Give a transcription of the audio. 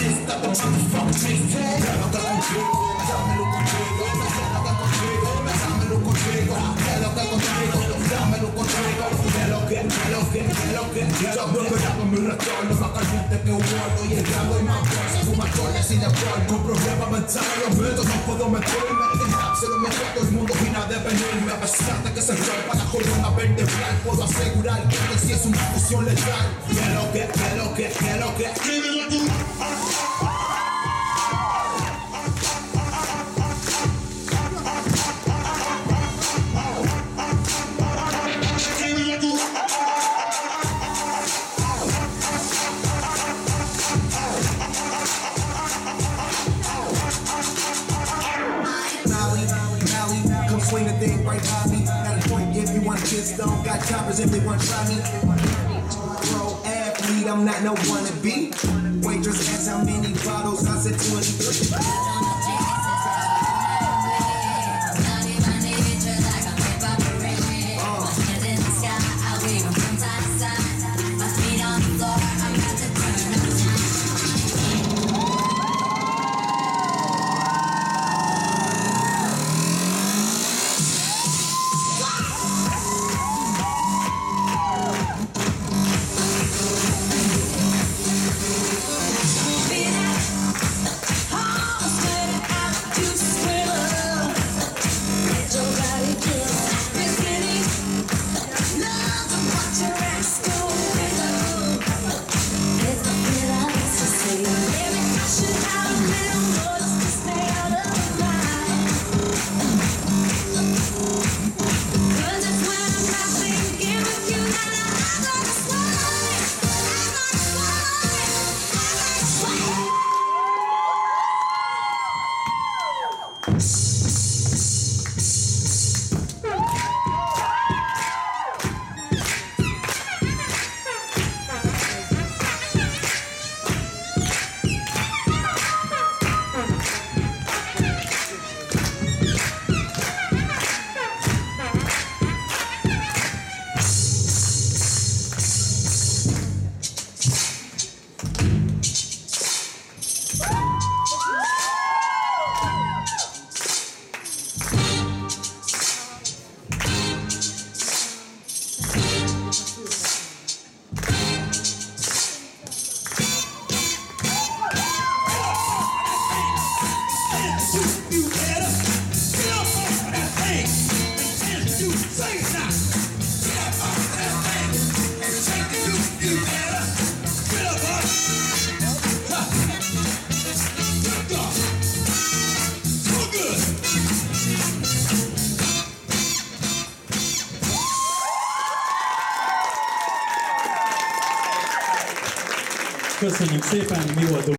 taxista tomando dámelo lo que, que, que Yo que ya con mi retorno Más caliente que un y el y bolsa Fuma con Los no puedo meterme En rap solo me todo el mundo y nada de venirme A de que se la corona vertebral Puedo asegurar que si es una fusión letal De lo que, de lo que, de lo que swing the thing right by me. Got a point if you want kids, don't got choppers if they want try me. Pro athlete, I'm not no wannabe. Waitress how many bottles, I said 23. Köszönjük szépen, mi voltunk